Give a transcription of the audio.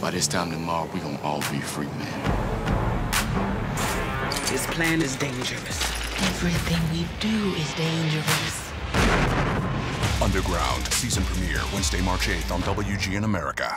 By this time tomorrow, we gonna all be free, men. This plan is dangerous. Everything we do is dangerous. Underground, season premiere, Wednesday, March 8th on WGN America.